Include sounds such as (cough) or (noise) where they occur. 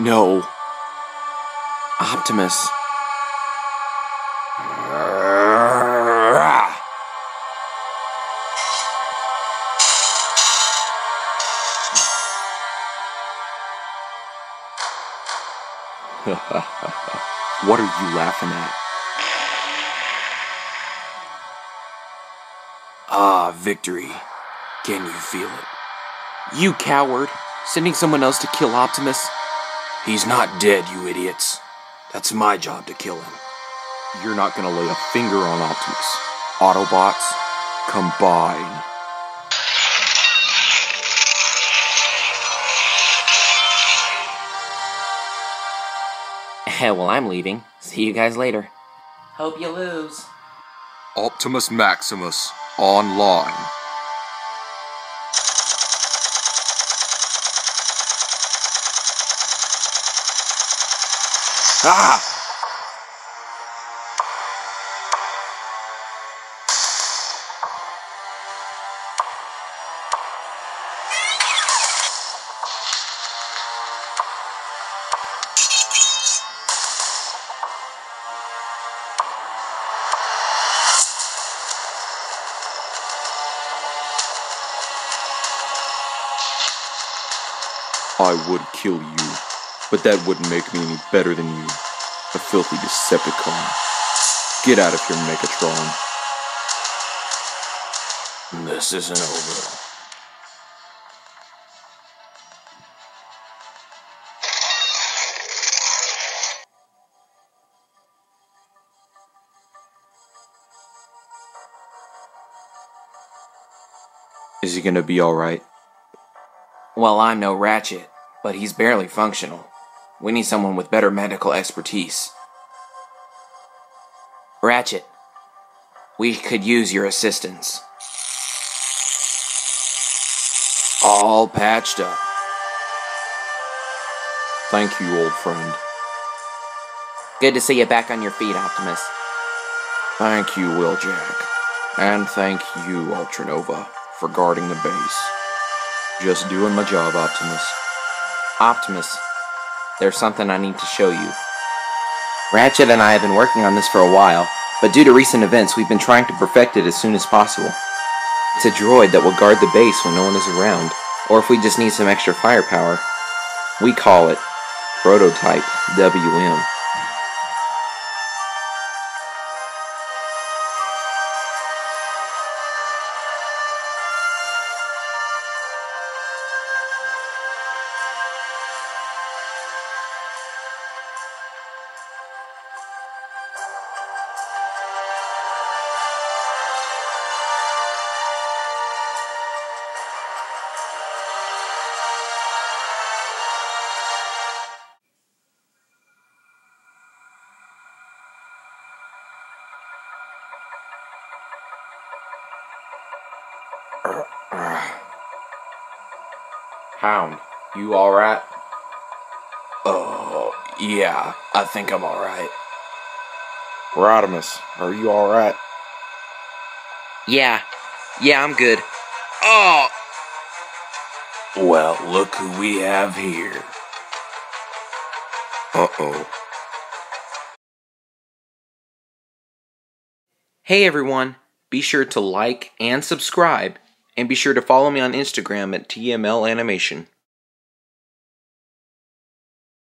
No. Optimus. (laughs) what are you laughing at? Ah, victory. Can you feel it? You coward! Sending someone else to kill Optimus? He's not dead, you idiots. That's my job to kill him. You're not gonna lay a finger on Optimus. Autobots, combine. (laughs) well, I'm leaving. See you guys later. Hope you lose. Optimus Maximus online. Ah! I would kill you, but that wouldn't make me any better than you, a filthy Decepticon. Get out of here, Megatron. This isn't over. Is he gonna be alright? Well, I'm no Ratchet, but he's barely functional. We need someone with better medical expertise. Ratchet, we could use your assistance. All patched up. Thank you, old friend. Good to see you back on your feet, Optimus. Thank you, Wheeljack. And thank you, Ultranova, for guarding the base. Just doing my job, Optimus. Optimus, there's something I need to show you. Ratchet and I have been working on this for a while, but due to recent events, we've been trying to perfect it as soon as possible. It's a droid that will guard the base when no one is around, or if we just need some extra firepower. We call it Prototype WM. Hound, you alright? Oh, yeah, I think I'm alright. Rodimus, are you alright? Yeah, yeah, I'm good. Oh! Well, look who we have here. Uh oh. Hey everyone, be sure to like and subscribe, and be sure to follow me on Instagram at TML Animation.